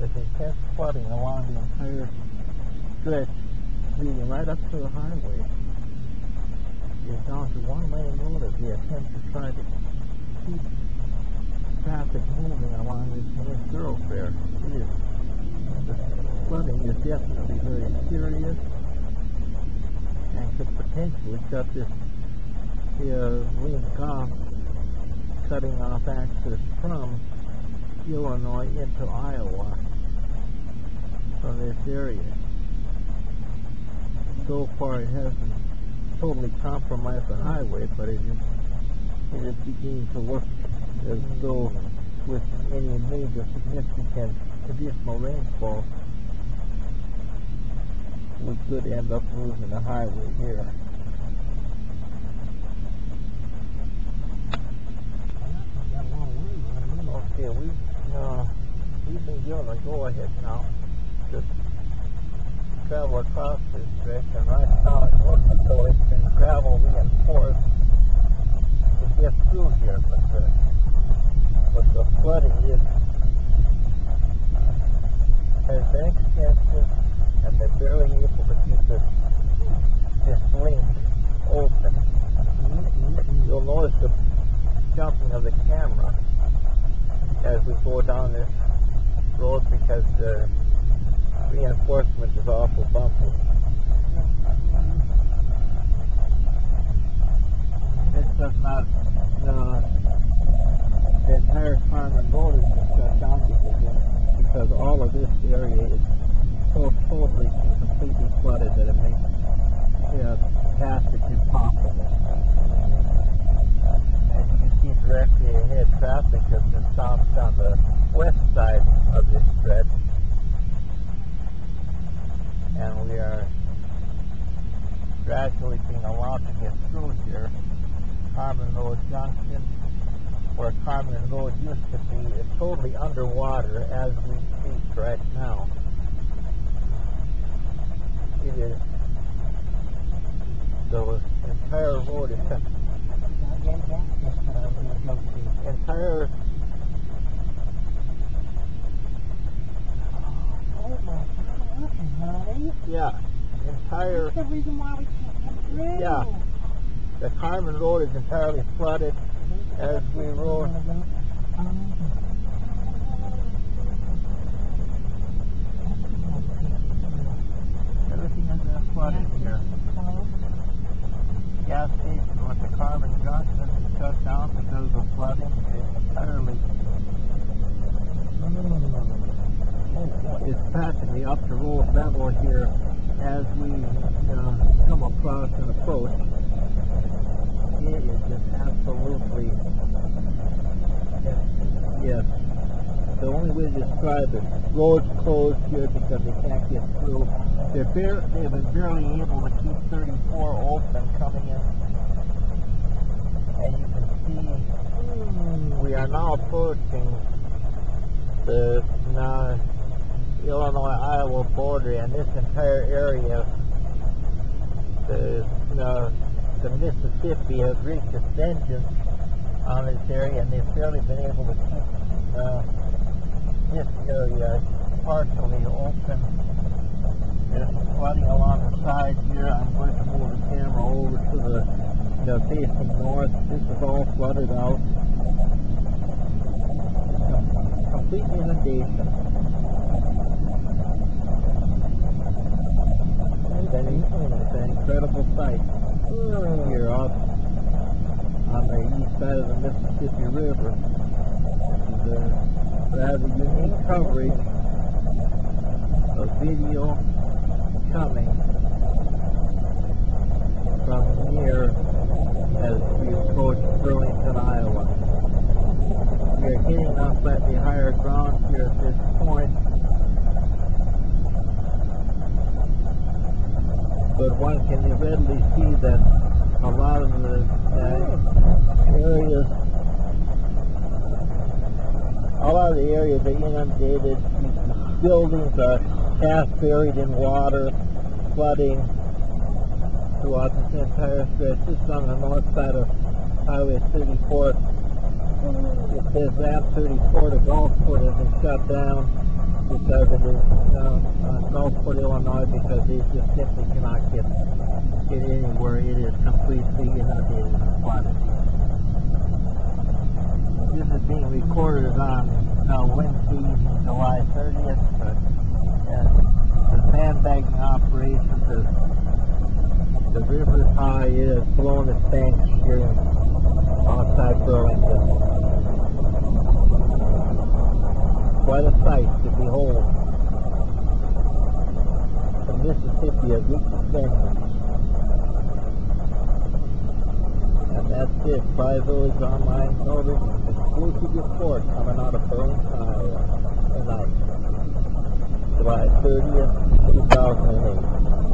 that they kept flooding along the entire stretch leading right up to the highway you're down to one-lane road the attempt to try to keep traffic moving along this main thoroughfare. It is, the flooding is definitely very serious and could potentially shut this uh, William Goff cutting off access from Illinois into Iowa from this area. So far it hasn't totally compromised the highway, but it is, it is beginning to look as though with any major significant additional rainfall, we could end up losing the highway here. Okay, we uh, we've been given a go ahead now. To travel across this stretch, and right now it looks as though it's been gravel reinforced to get through here, but the but the flooding is has been extensive, and they're barely able to keep this this link open. You'll notice the jumping of the camera as we go down this road because the reinforcement is awful bumpy. This does not, uh, the entire Carman Road is shut down because, because all of this area is so totally completely flooded that it makes yeah, passage impossible. As you can see directly ahead, traffic has been stopped on the west side of this stretch. And we are gradually being allowed to get through here. Carman Road Junction, where Carman Road used to be, is totally underwater as we speak right now. It is the entire road is entire Oh my God, honey. yeah entire That's the reason why we through. Yeah. the Carman Road is entirely flooded as we rode. Everything been flooded here. Gas station with the Carman Junction is shut down because of flooding. It's entirely it's practically up to road level here as we uh, come across and approach. It is just absolutely yes. The only way to describe it, roads closed here because they can't get through. They're bare, they've been barely able to keep 34 open coming in. And you can see we are now approaching the uh, Illinois-Iowa border, and this entire area, the uh, the Mississippi has wreaked its vengeance on this area, and they've barely been able to keep uh, this area partially open. There's flooding along the side here. I'm going to move the camera over to the, the facing north. This is all flooded out. Complete inundation. It's an, incredible sight. Here up on the east side of the Mississippi River. Uh, this is a rather unique coverage of video coming from near as we approach Burlington, Iowa. We are hitting on slightly higher ground here at this point. But one can readily see that a lot of the uh, areas, a lot of the areas are inundated. Buildings are half buried in water, flooding throughout this entire stretch. This is on the north side of Highway 34. It says Ram 34, the golf course has been shut down. Because of this uh, uh, Gulfport, Illinois, because they just simply cannot get get anywhere. It is completely inundated with flooded. This is being recorded on uh, Wednesday, July 30th. But, uh, the sandbagging operations, the, the river is high. It has blown its banks here outside Burlington. Quite a sight to behold. The Mississippi reached its vengeance. And that's it. Tri-Village Online television exclusive report coming out of Burlington, Iowa tonight. July 30th, 2008.